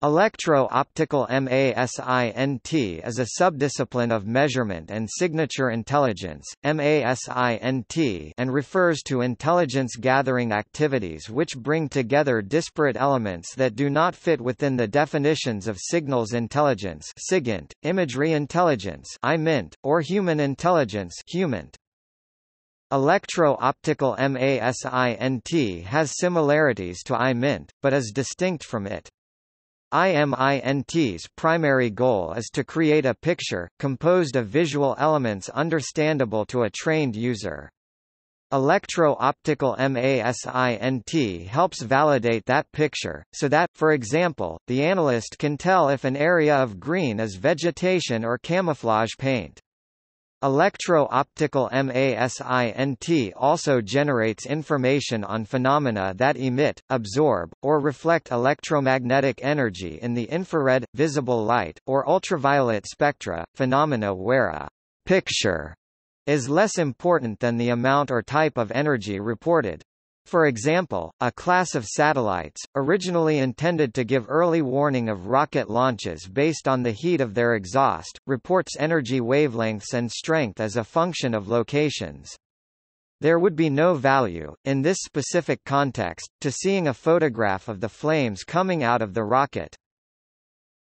Electro-optical MASINT is a subdiscipline of measurement and signature intelligence MASINT, and refers to intelligence-gathering activities which bring together disparate elements that do not fit within the definitions of signals intelligence SIGINT, imagery intelligence IMINT, or human intelligence HUMINT. Electro-optical MASINT has similarities to IMINT, but is distinct from it. IMINT's primary goal is to create a picture, composed of visual elements understandable to a trained user. Electro-optical MASINT helps validate that picture, so that, for example, the analyst can tell if an area of green is vegetation or camouflage paint. Electro-optical MASINT also generates information on phenomena that emit, absorb, or reflect electromagnetic energy in the infrared, visible light, or ultraviolet spectra, phenomena where a picture is less important than the amount or type of energy reported. For example, a class of satellites, originally intended to give early warning of rocket launches based on the heat of their exhaust, reports energy wavelengths and strength as a function of locations. There would be no value, in this specific context, to seeing a photograph of the flames coming out of the rocket.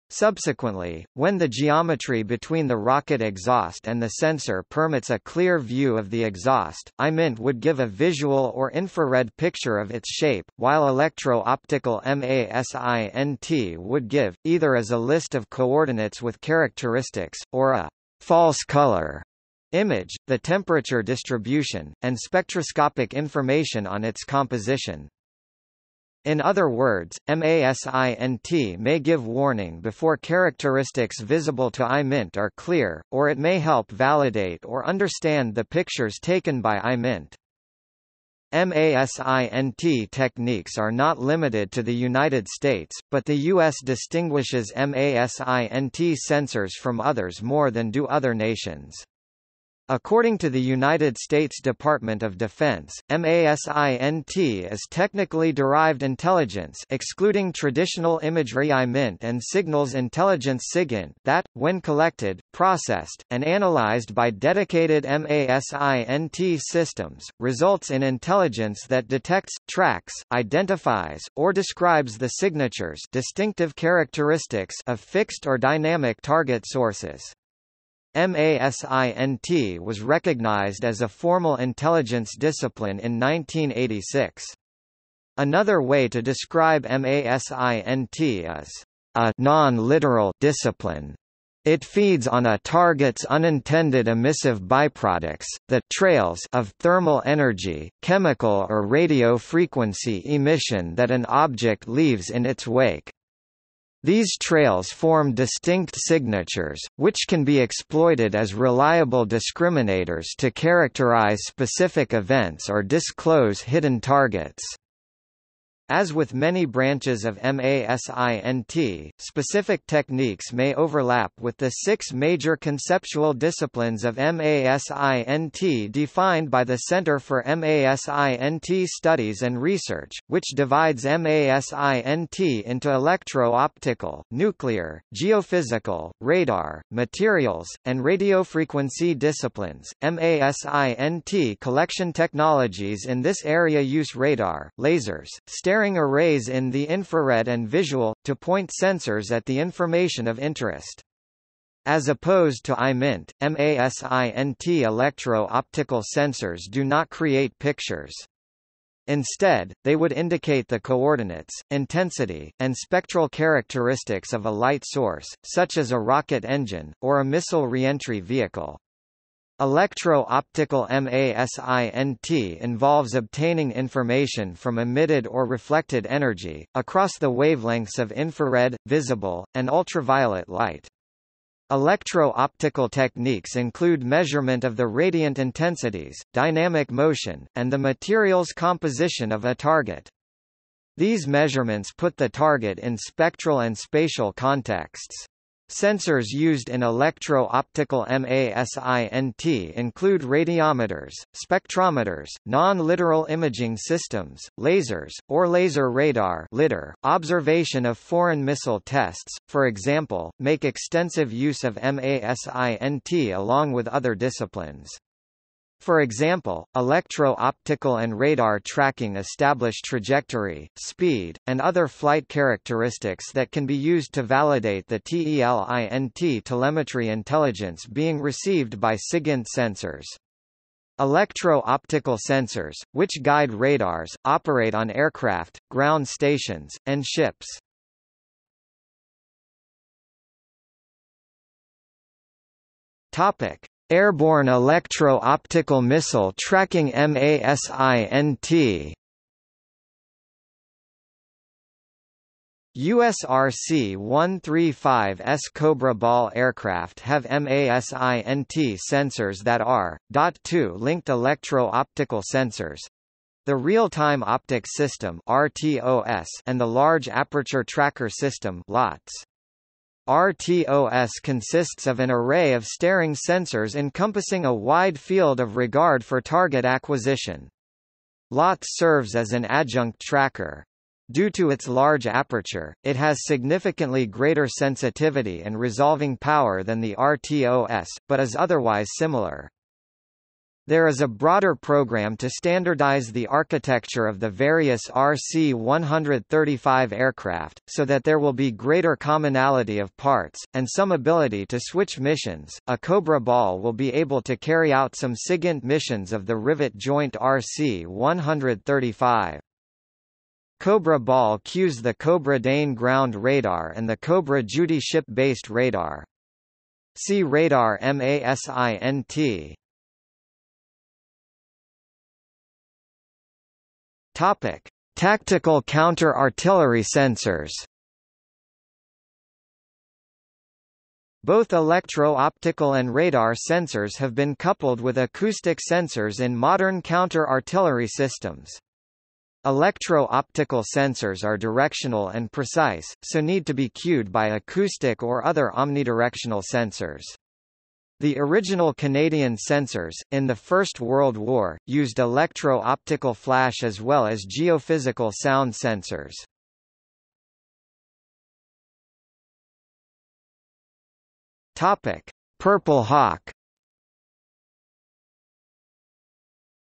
Subsequently, when the geometry between the rocket exhaust and the sensor permits a clear view of the exhaust, IMINT would give a visual or infrared picture of its shape, while electro-optical MASINT would give, either as a list of coordinates with characteristics, or a false color image, the temperature distribution, and spectroscopic information on its composition. In other words, MASINT may give warning before characteristics visible to IMINT are clear, or it may help validate or understand the pictures taken by IMINT. MASINT techniques are not limited to the United States, but the U.S. distinguishes MASINT sensors from others more than do other nations. According to the United States Department of Defense, MASINT is technically derived intelligence excluding traditional imagery IMINT and signals intelligence SIGINT that, when collected, processed, and analyzed by dedicated MASINT systems, results in intelligence that detects, tracks, identifies, or describes the signatures distinctive characteristics of fixed or dynamic target sources. MASINT was recognized as a formal intelligence discipline in 1986. Another way to describe MASINT is a non-literal discipline. It feeds on a target's unintended emissive byproducts, the trails of thermal energy, chemical or radio frequency emission that an object leaves in its wake. These trails form distinct signatures, which can be exploited as reliable discriminators to characterize specific events or disclose hidden targets. As with many branches of MASINT, specific techniques may overlap with the six major conceptual disciplines of MASINT defined by the Center for MASINT Studies and Research, which divides MASINT into electro-optical, nuclear, geophysical, radar, materials, and radiofrequency disciplines. MASINT collection technologies in this area use radar, lasers, stereo Staring arrays in the infrared and visual, to point sensors at the information of interest. As opposed to IMINT, MASINT electro-optical sensors do not create pictures. Instead, they would indicate the coordinates, intensity, and spectral characteristics of a light source, such as a rocket engine, or a missile reentry vehicle. Electro-optical MASINT involves obtaining information from emitted or reflected energy, across the wavelengths of infrared, visible, and ultraviolet light. Electro-optical techniques include measurement of the radiant intensities, dynamic motion, and the material's composition of a target. These measurements put the target in spectral and spatial contexts. Sensors used in electro-optical MASINT include radiometers, spectrometers, non-literal imaging systems, lasers, or laser radar LIDAR. .Observation of foreign missile tests, for example, make extensive use of MASINT along with other disciplines. For example, electro-optical and radar tracking establish trajectory, speed, and other flight characteristics that can be used to validate the TELINT telemetry intelligence being received by SIGINT sensors. Electro-optical sensors, which guide radars, operate on aircraft, ground stations, and ships. Topic: Airborne Electro-Optical Missile Tracking MASINT USRC-135S Cobra Ball aircraft have MASINT sensors that are, .2 linked electro-optical sensors, the Real-Time Optics System and the Large Aperture Tracker System LATS. RTOS consists of an array of staring sensors encompassing a wide field of regard for target acquisition. LATS serves as an adjunct tracker. Due to its large aperture, it has significantly greater sensitivity and resolving power than the RTOS, but is otherwise similar. There is a broader program to standardize the architecture of the various RC-135 aircraft, so that there will be greater commonality of parts, and some ability to switch missions. A Cobra Ball will be able to carry out some SIGINT missions of the Rivet Joint RC-135. Cobra Ball cues the Cobra Dane ground radar and the Cobra Judy ship-based radar. See Radar MASINT. Topic: Tactical counter-artillery sensors. Both electro-optical and radar sensors have been coupled with acoustic sensors in modern counter-artillery systems. Electro-optical sensors are directional and precise, so need to be cued by acoustic or other omnidirectional sensors. The original Canadian sensors, in the First World War, used electro-optical flash as well as geophysical sound sensors. Topic: Purple Hawk.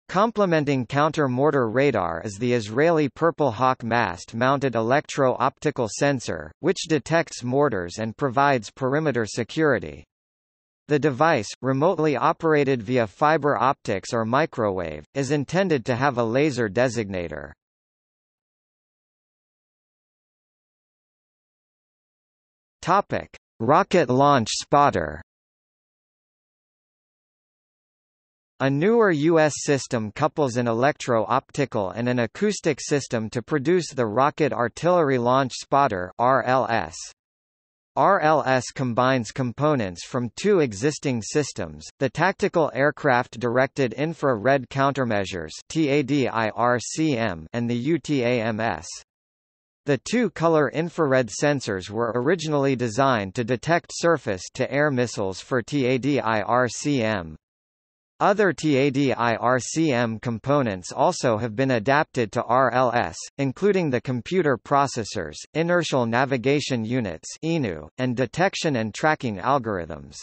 Complementing counter-mortar radar is the Israeli Purple Hawk mast-mounted electro-optical sensor, which detects mortars and provides perimeter security. The device, remotely operated via fiber optics or microwave, is intended to have a laser designator. Topic: Rocket Launch Spotter. A newer U.S. system couples an electro-optical and an acoustic system to produce the Rocket Artillery Launch Spotter RLS. RLS combines components from two existing systems, the Tactical Aircraft Directed Infra-Red Countermeasures and the UTAMS. The two-color infrared sensors were originally designed to detect surface-to-air missiles for TADIRCM. Other TADIRCM components also have been adapted to RLS, including the computer processors, inertial navigation units and detection and tracking algorithms.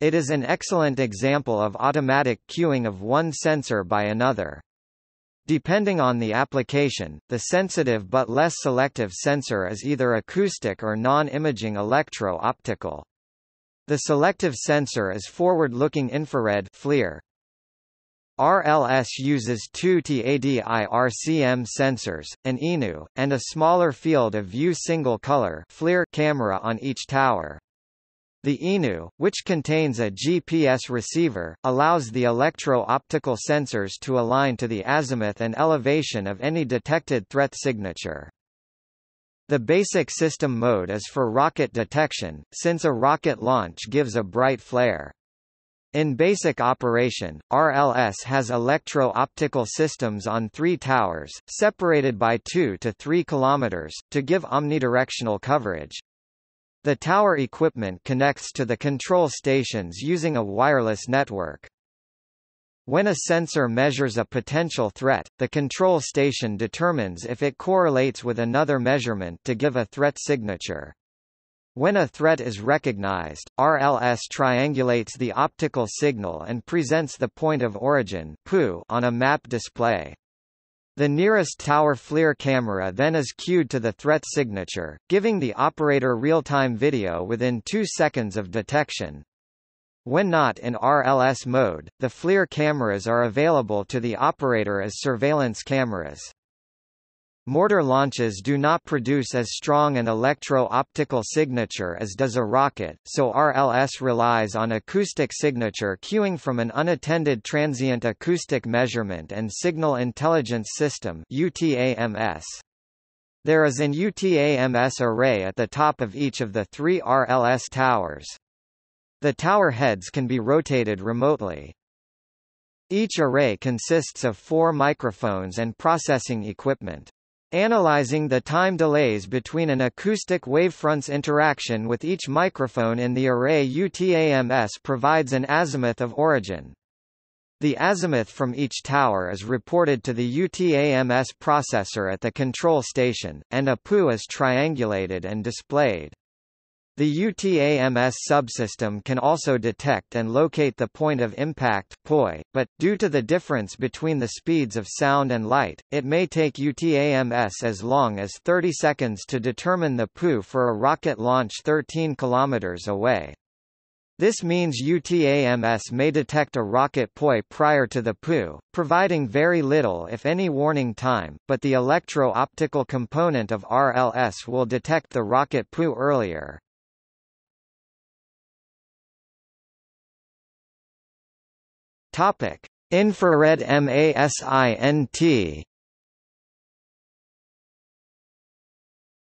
It is an excellent example of automatic cueing of one sensor by another. Depending on the application, the sensitive but less selective sensor is either acoustic or non-imaging electro-optical. The selective sensor is forward-looking infrared FLIR. RLS uses two TADI-RCM sensors, an INU, and a smaller field of view single-color camera on each tower. The INU, which contains a GPS receiver, allows the electro-optical sensors to align to the azimuth and elevation of any detected threat signature. The basic system mode is for rocket detection, since a rocket launch gives a bright flare. In basic operation, RLS has electro-optical systems on three towers, separated by 2 to 3 km, to give omnidirectional coverage. The tower equipment connects to the control stations using a wireless network. When a sensor measures a potential threat, the control station determines if it correlates with another measurement to give a threat signature. When a threat is recognized, RLS triangulates the optical signal and presents the point of origin on a map display. The nearest tower FLIR camera then is cued to the threat signature, giving the operator real-time video within two seconds of detection. When not in RLS mode, the FLIR cameras are available to the operator as surveillance cameras. Mortar launches do not produce as strong an electro-optical signature as does a rocket, so RLS relies on acoustic signature cueing from an unattended transient acoustic measurement and signal intelligence system UTAMS. There is an UTAMS array at the top of each of the three RLS towers. The tower heads can be rotated remotely. Each array consists of four microphones and processing equipment. Analyzing the time delays between an acoustic wavefront's interaction with each microphone in the array UTAMS provides an azimuth of origin. The azimuth from each tower is reported to the UTAMS processor at the control station, and a PU is triangulated and displayed. The UTAMS subsystem can also detect and locate the point of impact POI, but, due to the difference between the speeds of sound and light, it may take UTAMS as long as 30 seconds to determine the PU for a rocket launch 13 km away. This means UTAMS may detect a rocket POI prior to the PU, providing very little if any warning time, but the electro-optical component of RLS will detect the rocket PU earlier. Topic: Infrared MASINT.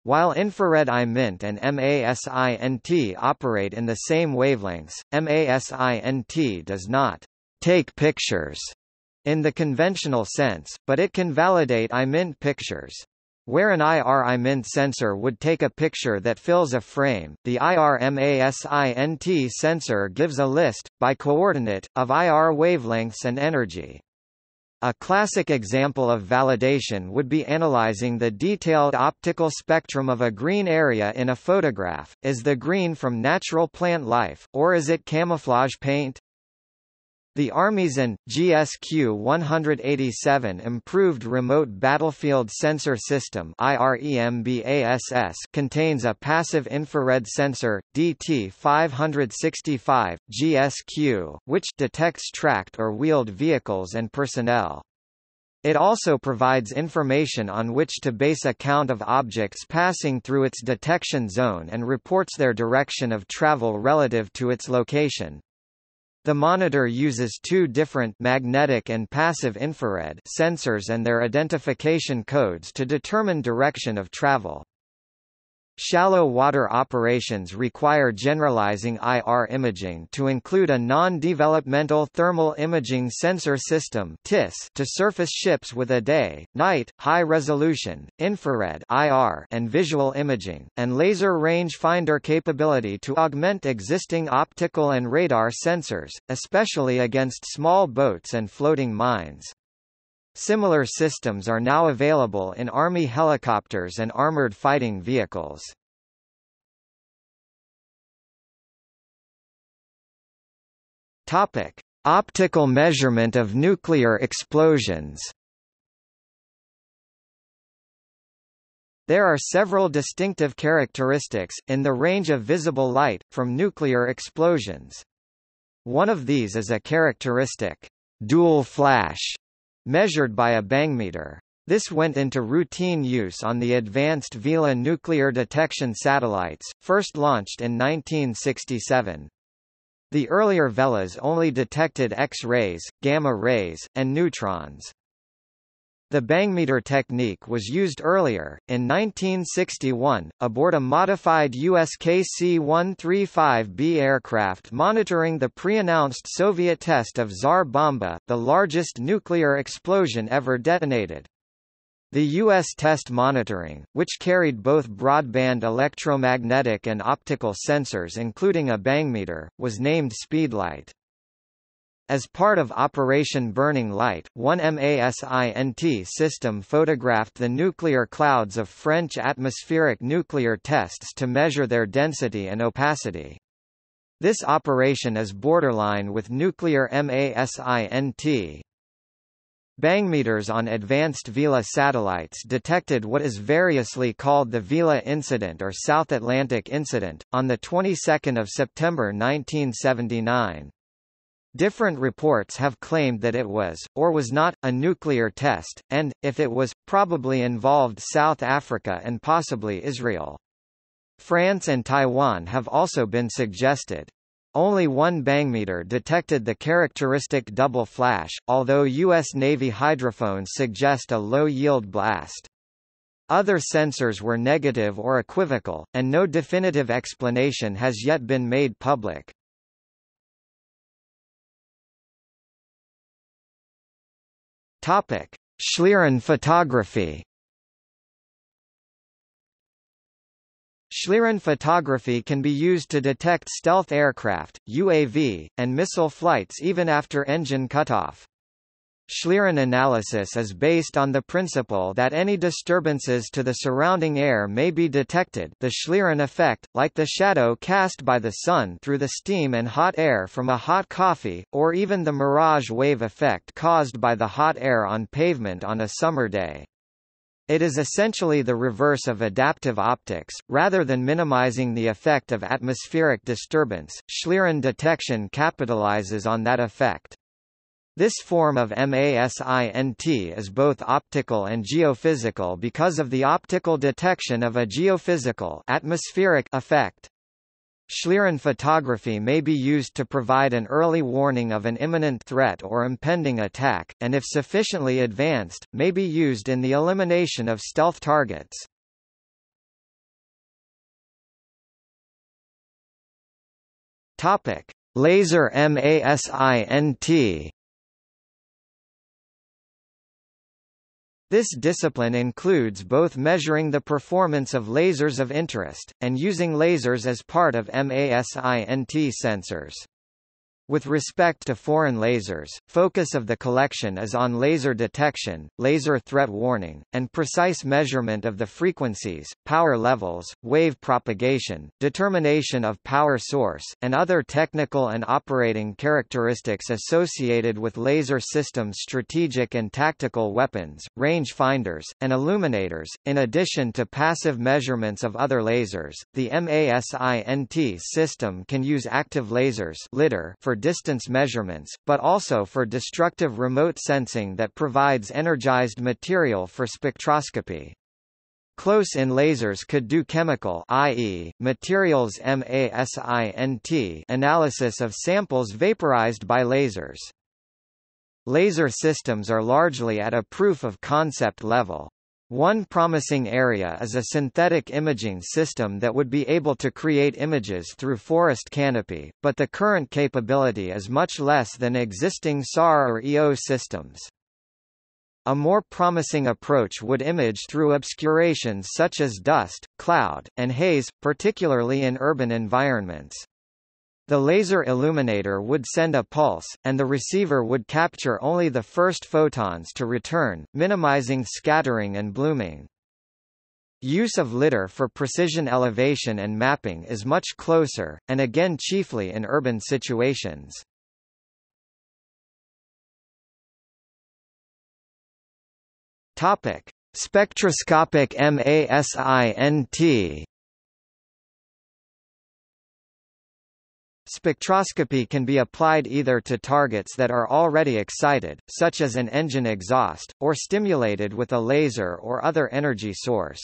While infrared IMINT and MASINT operate in the same wavelengths, MASINT does not take pictures in the conventional sense, but it can validate IMINT pictures. Where an IR-IMINT sensor would take a picture that fills a frame, the IR-MASINT sensor gives a list, by coordinate, of IR wavelengths and energy. A classic example of validation would be analyzing the detailed optical spectrum of a green area in a photograph. Is the green from natural plant life, or is it camouflage paint? The Army's AN, GSQ-187 Improved Remote Battlefield Sensor System contains a passive infrared sensor, DT-565, GSQ, which detects tracked or wheeled vehicles and personnel. It also provides information on which to base a count of objects passing through its detection zone and reports their direction of travel relative to its location. The monitor uses two different magnetic and passive infrared sensors and their identification codes to determine direction of travel. Shallow water operations require generalizing IR imaging to include a non-developmental thermal imaging sensor system to surface ships with a day, night, high-resolution, infrared IR and visual imaging, and laser range finder capability to augment existing optical and radar sensors, especially against small boats and floating mines. Similar systems are now available in Army helicopters and armored fighting vehicles. Topic: Optical measurement of nuclear explosions. There are several distinctive characteristics, in the range of visible light, from nuclear explosions. One of these is a characteristic dual flash measured by a bangmeter. This went into routine use on the advanced Vela nuclear detection satellites, first launched in 1967. The earlier Velas only detected X-rays, gamma rays, and neutrons. The bangmeter technique was used earlier, in 1961, aboard a modified USK C-135B aircraft monitoring the pre-announced Soviet test of Tsar Bomba, the largest nuclear explosion ever detonated. The U.S. test monitoring, which carried both broadband electromagnetic and optical sensors including a bangmeter, was named Speedlight. As part of Operation Burning Light, one MASINT system photographed the nuclear clouds of French atmospheric nuclear tests to measure their density and opacity. This operation is borderline with nuclear MASINT. Bangmeters on advanced Vela satellites detected what is variously called the Vela Incident or South Atlantic Incident, on the 22nd of September 1979. Different reports have claimed that it was, or was not, a nuclear test, and, if it was, probably involved South Africa and possibly Israel. France and Taiwan have also been suggested. Only one bangmeter detected the characteristic double flash, although U.S. Navy hydrophones suggest a low-yield blast. Other sensors were negative or equivocal, and no definitive explanation has yet been made public. Topic: Schlieren photography. Schlieren photography can be used to detect stealth aircraft, UAV, and missile flights even after engine cutoff. Schlieren analysis is based on the principle that any disturbances to the surrounding air may be detected the Schlieren effect, like the shadow cast by the sun through the steam and hot air from a hot coffee, or even the mirage wave effect caused by the hot air on pavement on a summer day. It is essentially the reverse of adaptive optics. Rather than minimizing the effect of atmospheric disturbance, Schlieren detection capitalizes on that effect. This form of MASINT is both optical and geophysical because of the optical detection of a geophysical atmospheric effect. Schlieren photography may be used to provide an early warning of an imminent threat or impending attack, and if sufficiently advanced, may be used in the elimination of stealth targets. Topic: Laser MASINT This discipline includes both measuring the performance of lasers of interest, and using lasers as part of MASINT sensors. With respect to foreign lasers, focus of the collection is on laser detection, laser threat warning, and precise measurement of the frequencies, power levels, wave propagation, determination of power source, and other technical and operating characteristics associated with laser systems strategic and tactical weapons, range finders, and illuminators. In addition to passive measurements of other lasers, the MASINT system can use active lasers for distance measurements, but also for destructive remote sensing that provides energized material for spectroscopy. Close-in lasers could do chemical i.e., materials MASINT analysis of samples vaporized by lasers. Laser systems are largely at a proof-of-concept level. One promising area is a synthetic imaging system that would be able to create images through forest canopy, but the current capability is much less than existing SAR or EO systems. A more promising approach would image through obscurations such as dust, cloud, and haze, particularly in urban environments. The laser illuminator would send a pulse, and the receiver would capture only the first photons to return, minimizing scattering and blooming. Use of lidar for precision elevation and mapping is much closer, and again chiefly in urban situations. Topic: Spectroscopic MASINT Spectroscopy can be applied either to targets that are already excited, such as an engine exhaust, or stimulated with a laser or other energy source.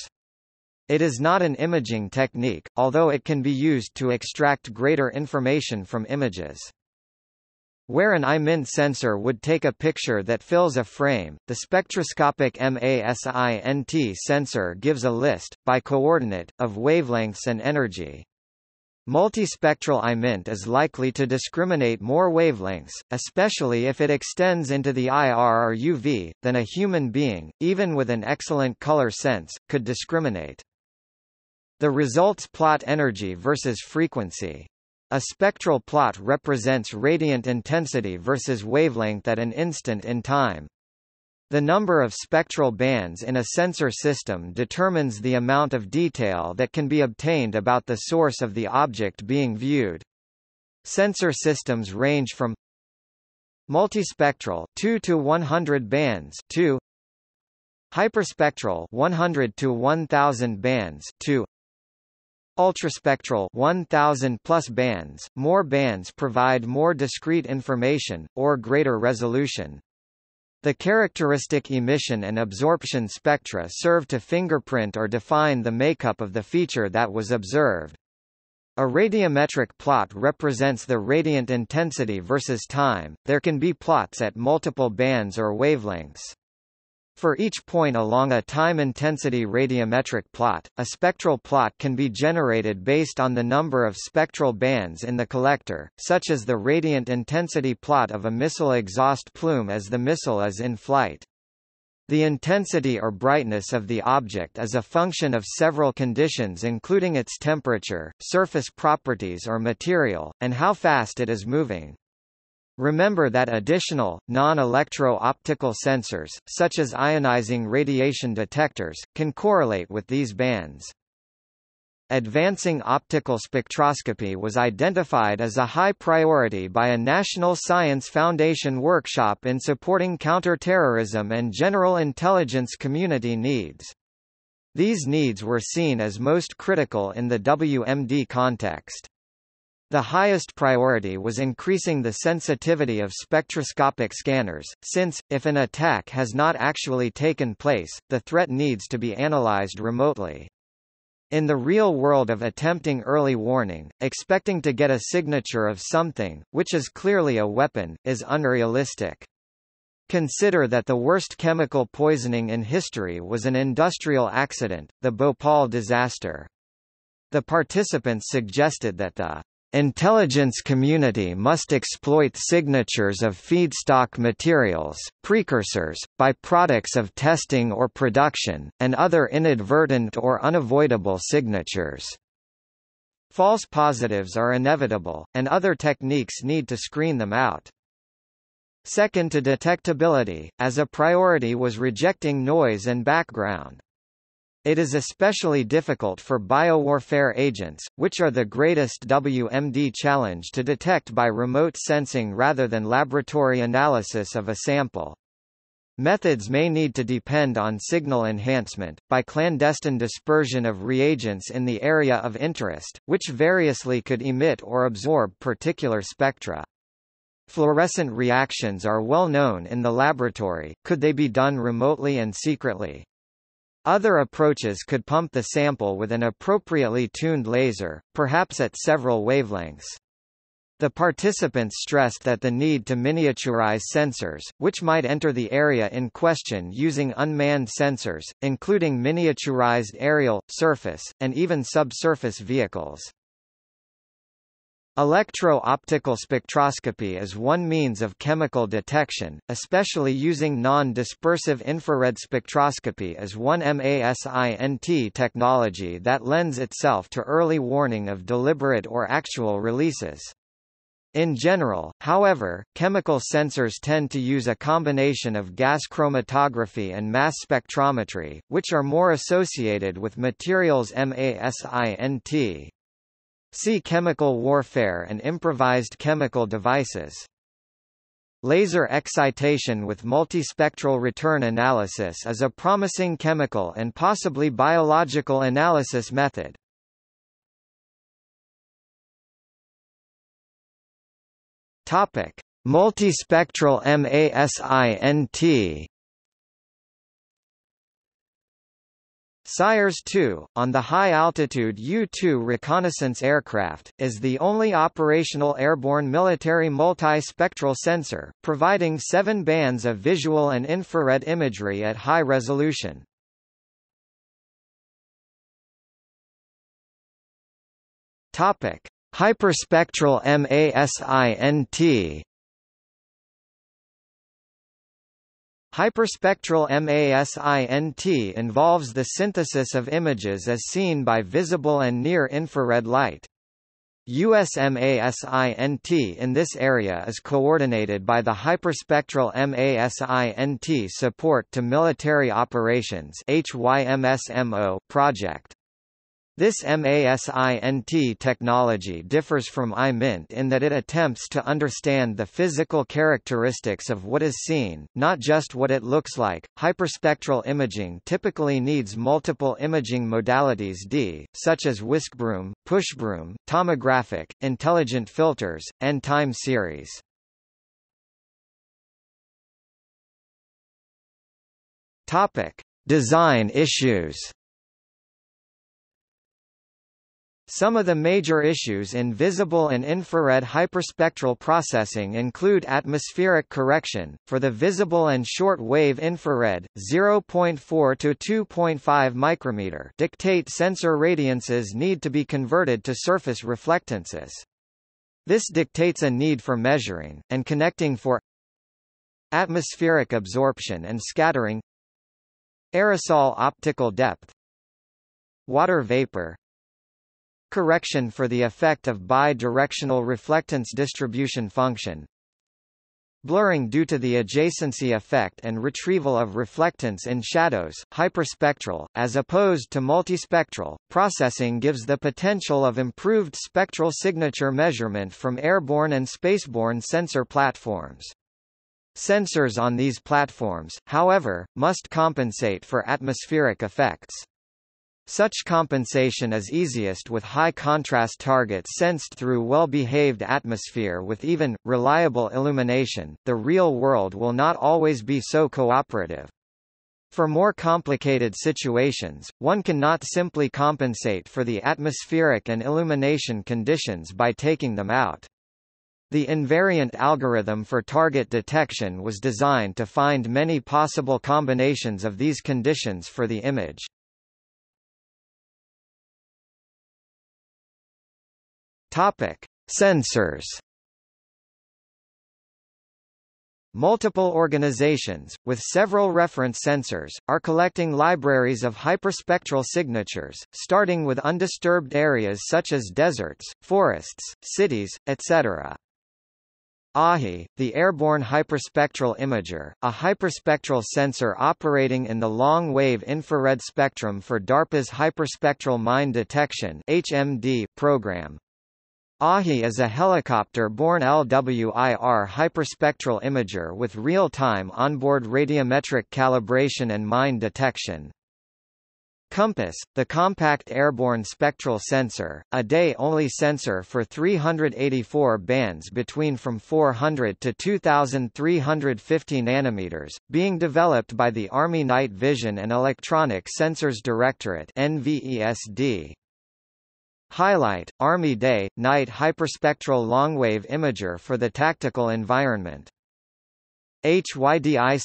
It is not an imaging technique, although it can be used to extract greater information from images. Where an IMINT sensor would take a picture that fills a frame, the spectroscopic MASINT sensor gives a list, by coordinate, of wavelengths and energy. Multispectral IMINT is likely to discriminate more wavelengths, especially if it extends into the IR or UV, than a human being, even with an excellent color sense, could discriminate. The results plot energy versus frequency. A spectral plot represents radiant intensity versus wavelength at an instant in time. The number of spectral bands in a sensor system determines the amount of detail that can be obtained about the source of the object being viewed. Sensor systems range from multispectral 2 to 100 bands to hyperspectral 100 to 1000 bands to ultraspectral 1000 plus bands. More bands provide more discrete information or greater resolution. The characteristic emission and absorption spectra serve to fingerprint or define the makeup of the feature that was observed. A radiometric plot represents the radiant intensity versus time. There can be plots at multiple bands or wavelengths. For each point along a time-intensity radiometric plot, a spectral plot can be generated based on the number of spectral bands in the collector, such as the radiant intensity plot of a missile exhaust plume as the missile is in flight. The intensity or brightness of the object is a function of several conditions including its temperature, surface properties or material, and how fast it is moving. Remember that additional, non-electro-optical sensors, such as ionizing radiation detectors, can correlate with these bands. Advancing optical spectroscopy was identified as a high priority by a National Science Foundation workshop in supporting counter-terrorism and general intelligence community needs. These needs were seen as most critical in the WMD context. The highest priority was increasing the sensitivity of spectroscopic scanners, since, if an attack has not actually taken place, the threat needs to be analyzed remotely. In the real world of attempting early warning, expecting to get a signature of something, which is clearly a weapon, is unrealistic. Consider that the worst chemical poisoning in history was an industrial accident, the Bhopal disaster. The participants suggested that the Intelligence community must exploit signatures of feedstock materials, precursors, byproducts of testing or production, and other inadvertent or unavoidable signatures. False positives are inevitable, and other techniques need to screen them out. Second to detectability, as a priority was rejecting noise and background. It is especially difficult for biowarfare agents, which are the greatest WMD challenge to detect by remote sensing rather than laboratory analysis of a sample. Methods may need to depend on signal enhancement, by clandestine dispersion of reagents in the area of interest, which variously could emit or absorb particular spectra. Fluorescent reactions are well known in the laboratory, could they be done remotely and secretly? Other approaches could pump the sample with an appropriately tuned laser, perhaps at several wavelengths. The participants stressed that the need to miniaturize sensors, which might enter the area in question using unmanned sensors, including miniaturized aerial, surface, and even subsurface vehicles. Electro-optical spectroscopy is one means of chemical detection, especially using non-dispersive infrared spectroscopy as one MASINT technology that lends itself to early warning of deliberate or actual releases. In general, however, chemical sensors tend to use a combination of gas chromatography and mass spectrometry, which are more associated with materials MASINT. See chemical warfare and improvised chemical devices. Laser excitation with multispectral return analysis is a promising chemical and possibly biological analysis method. Topic: Multispectral MASINT SYERS-2, on the high-altitude U-2 reconnaissance aircraft, is the only operational airborne military multi-spectral sensor, providing seven bands of visual and infrared imagery at high resolution. Hyperspectral MASINT Hyperspectral MASINT involves the synthesis of images as seen by visible and near-infrared light. USMASINT in this area is coordinated by the Hyperspectral MASINT Support to Military Operations project. This MASINT technology differs from IMINT in that it attempts to understand the physical characteristics of what is seen, not just what it looks like. Hyperspectral imaging typically needs multiple imaging modalities D, such as whiskbroom, pushbroom, tomographic, intelligent filters, and time series. Topic: Design issues. Some of the major issues in visible and infrared hyperspectral processing include atmospheric correction, for the visible and short-wave infrared, 0.4 to 2.5 micrometer dictate sensor radiances need to be converted to surface reflectances. This dictates a need for measuring, and connecting for atmospheric absorption and scattering aerosol optical depth water vapor correction for the effect of bi-directional reflectance distribution function blurring due to the adjacency effect and retrieval of reflectance in shadows, hyperspectral, as opposed to multispectral. Processing gives the potential of improved spectral signature measurement from airborne and spaceborne sensor platforms. Sensors on these platforms, however, must compensate for atmospheric effects. Such compensation is easiest with high-contrast targets sensed through well-behaved atmosphere with even, reliable illumination. The real world will not always be so cooperative. For more complicated situations, one cannot simply compensate for the atmospheric and illumination conditions by taking them out. The invariant algorithm for target detection was designed to find many possible combinations of these conditions for the image. Topic: Sensors. Multiple organizations, with several reference sensors, are collecting libraries of hyperspectral signatures, starting with undisturbed areas such as deserts, forests, cities, etc. AHI, the Airborne Hyperspectral Imager, a hyperspectral sensor operating in the long-wave infrared spectrum for DARPA's Hyperspectral Mine Detection HMD program, AHI is a helicopter-borne LWIR hyperspectral imager with real-time onboard radiometric calibration and mine detection. COMPASS, the Compact Airborne Spectral Sensor, a day-only sensor for 384 bands between from 400 to 2350 nanometers, being developed by the Army Night Vision and Electronic Sensors Directorate NVESD. HyLITE, Army Day, Night Hyperspectral Longwave Imager for the Tactical Environment. HYDICE,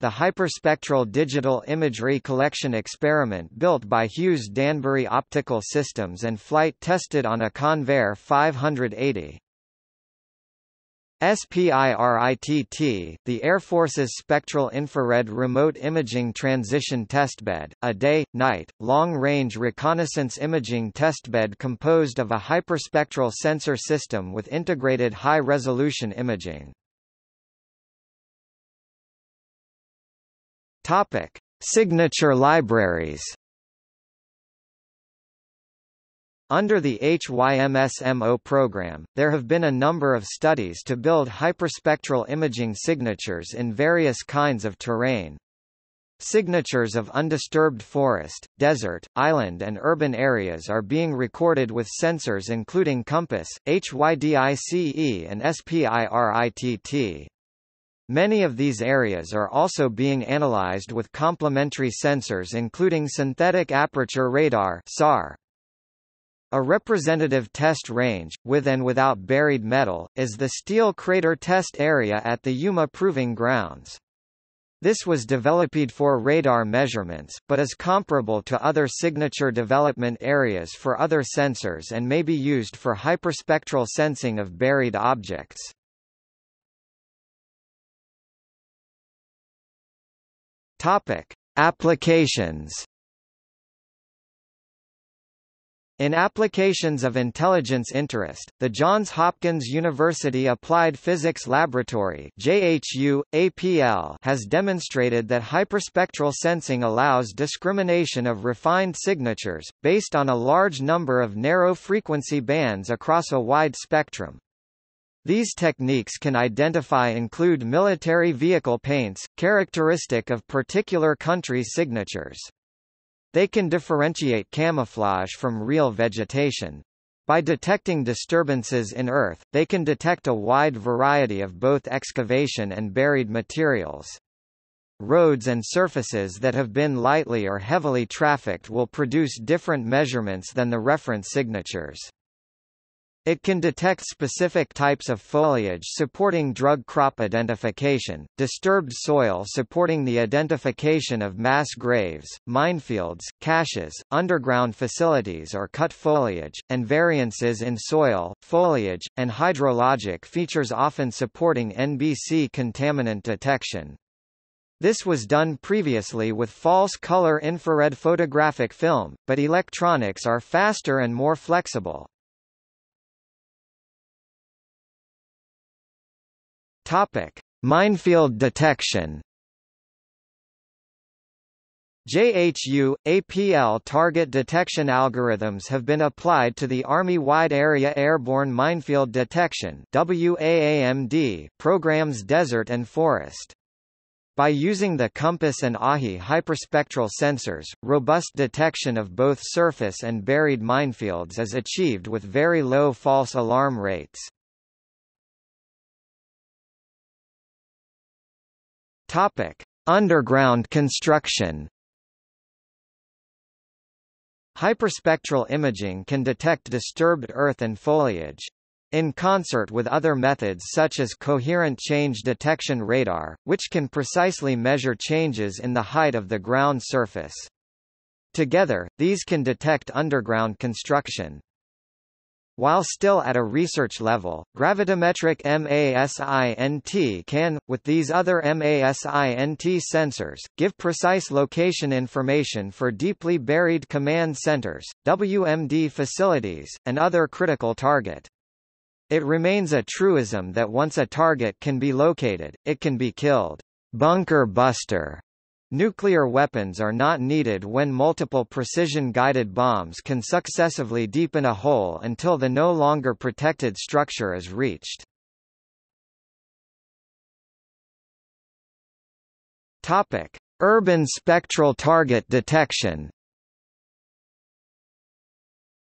the Hyperspectral Digital Imagery Collection Experiment built by Hughes Danbury Optical Systems and flight tested on a Convair 580. SPIRITT, the Air Force's Spectral Infrared Remote Imaging Transition Testbed, a day-night, long-range reconnaissance imaging testbed composed of a hyperspectral sensor system with integrated high-resolution imaging. Topic: Signature libraries. Under the HYMSMO program, there have been a number of studies to build hyperspectral imaging signatures in various kinds of terrain. Signatures of undisturbed forest, desert, island and urban areas are being recorded with sensors including COMPASS, HYDICE and SPIRITT. Many of these areas are also being analyzed with complementary sensors including synthetic aperture radar SAR. A representative test range, with and without buried metal, is the Steel Crater Test Area at the Yuma Proving Grounds. This was developed for radar measurements, but is comparable to other signature development areas for other sensors and may be used for hyperspectral sensing of buried objects. Topic: Applications in applications of intelligence interest, the Johns Hopkins University Applied Physics Laboratory JHU, APL has demonstrated that hyperspectral sensing allows discrimination of refined signatures, based on a large number of narrow frequency bands across a wide spectrum. These techniques can identify include military vehicle paints, characteristic of particular countries' signatures. They can differentiate camouflage from real vegetation. By detecting disturbances in Earth, they can detect a wide variety of both excavation and buried materials. Roads and surfaces that have been lightly or heavily trafficked will produce different measurements than the reference signatures. It can detect specific types of foliage supporting drug crop identification, disturbed soil supporting the identification of mass graves, minefields, caches, underground facilities or cut foliage, and variances in soil, foliage, and hydrologic features often supporting NBC contaminant detection. This was done previously with false color infrared photographic film, but electronics are faster and more flexible. Topic: Minefield detection. JHU, APL target detection algorithms have been applied to the Army Wide Area Airborne Minefield Detection WAAMD program's desert and forest. By using the COMPASS and AHI hyperspectral sensors, robust detection of both surface and buried minefields is achieved with very low false alarm rates. Topic: Underground construction. Hyperspectral imaging can detect disturbed earth and foliage. In concert with other methods such as coherent change detection radar, which can precisely measure changes in the height of the ground surface. Together, these can detect underground construction. While still at a research level, gravimetric MASINT can, with these other MASINT sensors, give precise location information for deeply buried command centers, WMD facilities, and other critical target. It remains a truism that once a target can be located, it can be killed. Bunker buster Nuclear weapons are not needed when multiple precision-guided bombs can successively deepen a hole until the no longer protected structure is reached. Topic: Urban spectral target detection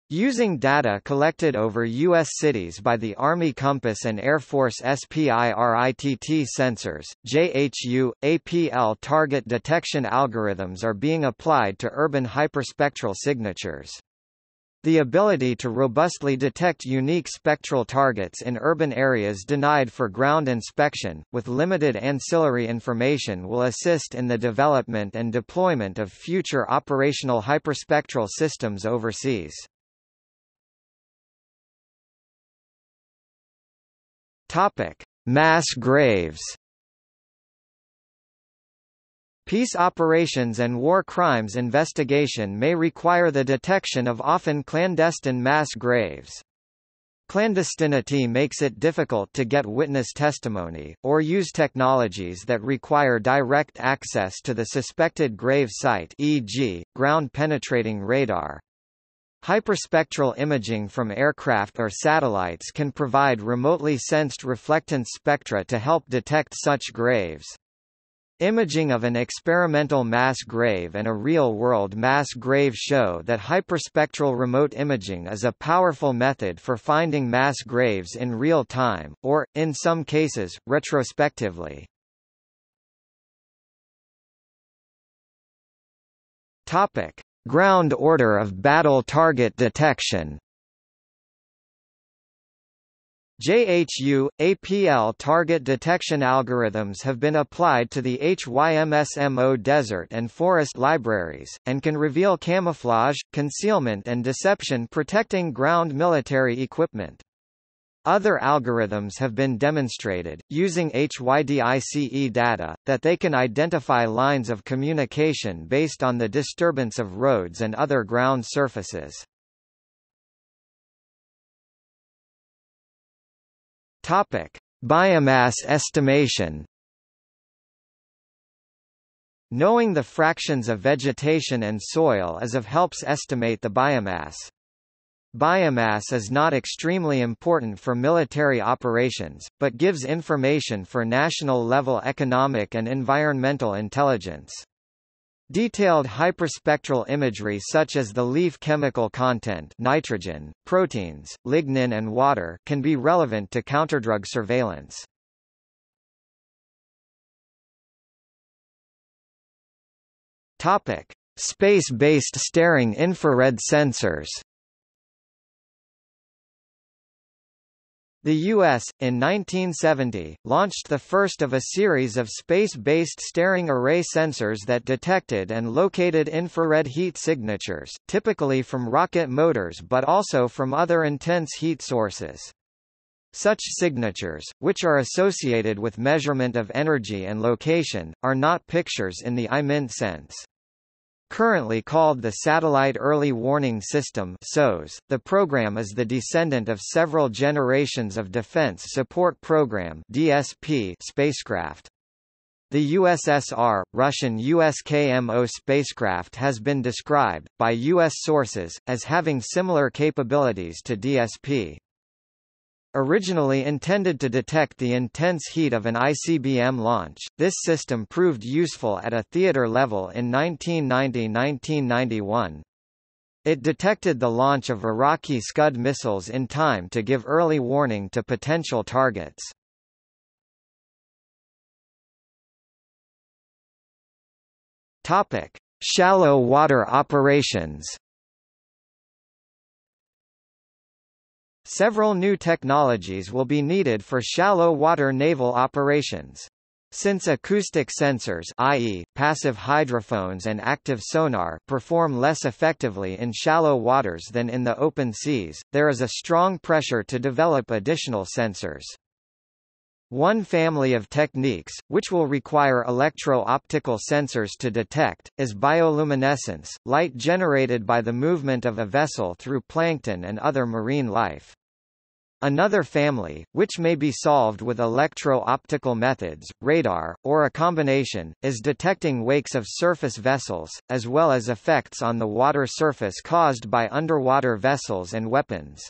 Using data collected over U.S. cities by the Army Compass and Air Force SPIRITT sensors, JHU, APL target detection algorithms are being applied to urban hyperspectral signatures. The ability to robustly detect unique spectral targets in urban areas denied for ground inspection, with limited ancillary information will assist in the development and deployment of future operational hyperspectral systems overseas. Topic: Mass graves. Peace operations and war crimes investigation may require the detection of often clandestine mass graves. Clandestinity makes it difficult to get witness testimony, or use technologies that require direct access to the suspected grave site e.g., ground-penetrating radar. Hyperspectral imaging from aircraft or satellites can provide remotely sensed reflectance spectra to help detect such graves. Imaging of an experimental mass grave and a real-world mass grave show that hyperspectral remote imaging is a powerful method for finding mass graves in real time, or, in some cases, retrospectively. Topic. Ground order of battle target detection JHU, APL target detection algorithms have been applied to the HYMSMO desert and forest libraries, and can reveal camouflage, concealment and deception protecting ground military equipment. Other algorithms have been demonstrated, using HYDICE data, that they can identify lines of communication based on the disturbance of roads and other ground surfaces. Topic: Biomass estimation. Knowing the fractions of vegetation and soil is of helps estimate the biomass. Biomass is not extremely important for military operations, but gives information for national-level economic and environmental intelligence. Detailed hyperspectral imagery such as the leaf chemical content nitrogen, proteins, lignin and water can be relevant to counterdrug surveillance. Space-based staring infrared sensors. The U.S., in 1970, launched the first of a series of space-based staring array sensors that detected and located infrared heat signatures, typically from rocket motors but also from other intense heat sources. Such signatures, which are associated with measurement of energy and location, are not pictures in the IMINT sense. Currently called the Satellite Early Warning System the program is the descendant of several generations of Defense Support Program DSP spacecraft. The USSR, Russian USKMO spacecraft has been described, by U.S. sources, as having similar capabilities to DSP. Originally intended to detect the intense heat of an ICBM launch, this system proved useful at a theater level in 1990–1991. It detected the launch of Iraqi Scud missiles in time to give early warning to potential targets. Topic: Shallow water operations. Several new technologies will be needed for shallow water naval operations. Since acoustic sensors i.e., passive hydrophones and active sonar perform less effectively in shallow waters than in the open seas, there is a strong pressure to develop additional sensors. One family of techniques, which will require electro-optical sensors to detect, is bioluminescence, light generated by the movement of a vessel through plankton and other marine life. Another family, which may be solved with electro-optical methods, radar, or a combination, is detecting wakes of surface vessels, as well as effects on the water surface caused by underwater vessels and weapons.